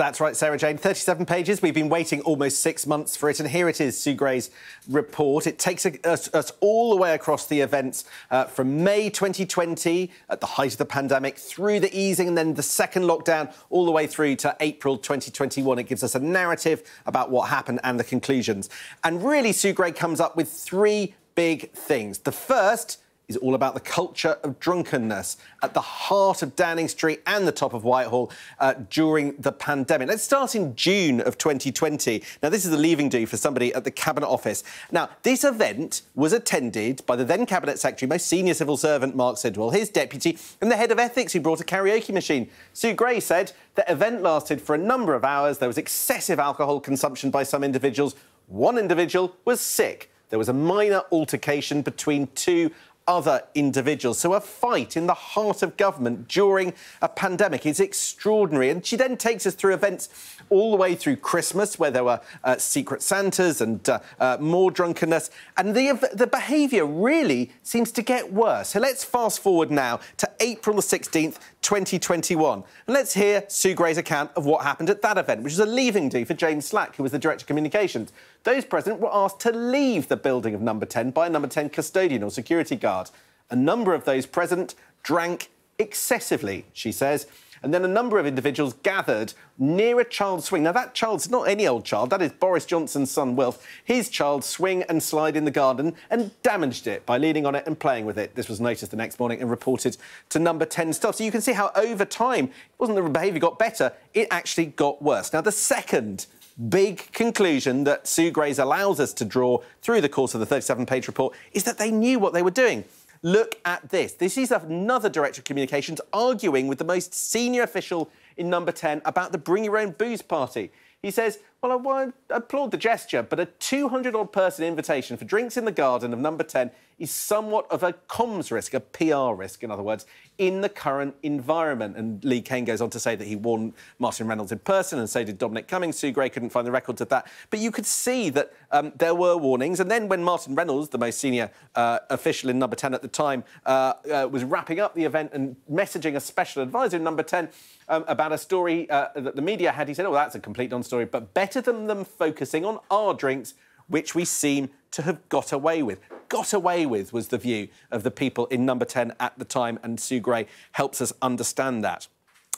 That's right, Sarah Jane. 37 pages. We've been waiting almost six months for it, and here it is, Sue Gray's report. It takes us, us all the way across the events uh, from May 2020, at the height of the pandemic, through the easing and then the second lockdown, all the way through to April 2021. It gives us a narrative about what happened and the conclusions. And really, Sue Gray comes up with three big things. The first is all about the culture of drunkenness at the heart of Downing Street and the top of Whitehall uh, during the pandemic. Let's start in June of 2020. Now, this is a leaving do for somebody at the Cabinet Office. Now, this event was attended by the then Cabinet Secretary, most senior civil servant Mark Sedwill, his deputy, and the head of ethics who brought a karaoke machine. Sue Gray said the event lasted for a number of hours. There was excessive alcohol consumption by some individuals. One individual was sick. There was a minor altercation between two other individuals. So a fight in the heart of government during a pandemic is extraordinary. And she then takes us through events all the way through Christmas, where there were uh, secret Santas and uh, uh, more drunkenness. And the, the behaviour really seems to get worse. So let's fast forward now to April the 16th, 2021. And let's hear Sue Gray's account of what happened at that event, which was a leaving do for James Slack, who was the Director of Communications. Those present were asked to leave the building of Number 10 by a Number 10 custodian or security guard. A number of those present drank excessively, she says. And then a number of individuals gathered near a child's swing. Now, that child's not any old child. That is Boris Johnson's son, Wilf. His child swing and slide in the garden and damaged it by leaning on it and playing with it. This was noticed the next morning and reported to number 10 staff. So you can see how over time, it wasn't the behaviour got better, it actually got worse. Now, the second big conclusion that Sue Grays allows us to draw through the course of the 37 page report is that they knew what they were doing. Look at this. This is another director of communications arguing with the most senior official in number 10 about the bring your own booze party. He says, Well, I, I applaud the gesture, but a 200 odd person invitation for drinks in the garden of number 10 is somewhat of a comms risk, a PR risk, in other words, in the current environment. And Lee Cain goes on to say that he warned Martin Reynolds in person, and so did Dominic Cummings. Sue Gray couldn't find the records of that. But you could see that um, there were warnings. And then when Martin Reynolds, the most senior uh, official in number 10 at the time, uh, uh, was wrapping up the event and messaging a special advisor in number 10 um, about a story uh, that the media had, he said, oh, that's a complete non-story. But better than them focusing on our drinks, which we seem to have got away with got away with, was the view of the people in number 10 at the time, and Sue Gray helps us understand that.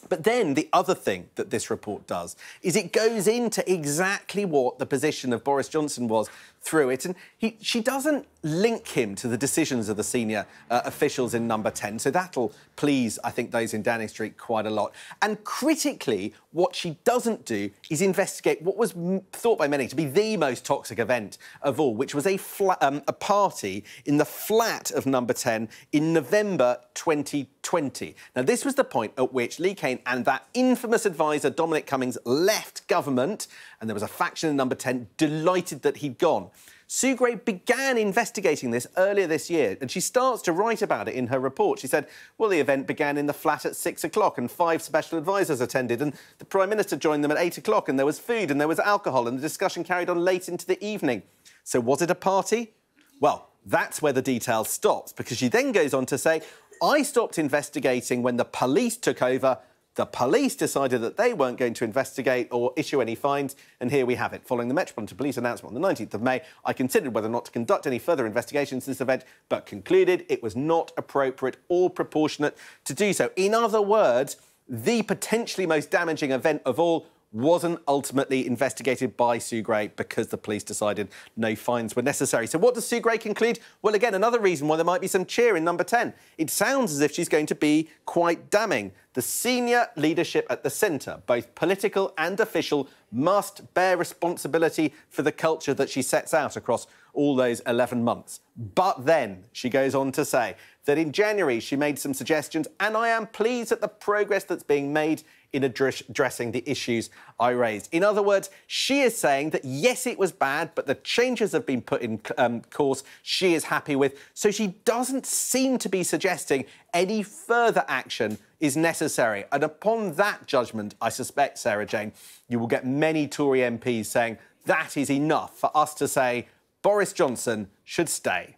But then the other thing that this report does is it goes into exactly what the position of Boris Johnson was through it. And he, she doesn't link him to the decisions of the senior uh, officials in number 10. So that'll please, I think, those in Downing Street quite a lot. And critically, what she doesn't do is investigate what was thought by many to be the most toxic event of all, which was a, um, a party in the flat of number 10 in November 2020. Now, this was the point at which Lee Cain and that infamous advisor, Dominic Cummings, left government, and there was a faction in number 10 delighted that he'd gone. Sue Gray began investigating this earlier this year, and she starts to write about it in her report. She said, Well, the event began in the flat at six o'clock, and five special advisors attended, and the Prime Minister joined them at eight o'clock, and there was food and there was alcohol, and the discussion carried on late into the evening. So, was it a party? Well, that's where the detail stops, because she then goes on to say, I stopped investigating when the police took over the police decided that they weren't going to investigate or issue any fines, and here we have it. Following the Metropolitan Police announcement on the 19th of May, I considered whether or not to conduct any further investigations into this event, but concluded it was not appropriate or proportionate to do so. In other words, the potentially most damaging event of all wasn't ultimately investigated by Sue Gray because the police decided no fines were necessary. So what does Sue Gray conclude? Well, again, another reason why there might be some cheer in number 10. It sounds as if she's going to be quite damning. The senior leadership at the centre, both political and official, must bear responsibility for the culture that she sets out across all those 11 months. But then she goes on to say that in January she made some suggestions, and I am pleased at the progress that's being made in addressing the issues I raised. In other words, she is saying that yes, it was bad, but the changes have been put in um, course she is happy with. So she doesn't seem to be suggesting any further action is necessary. And upon that judgment, I suspect, Sarah Jane, you will get many Tory MPs saying that is enough for us to say Boris Johnson should stay.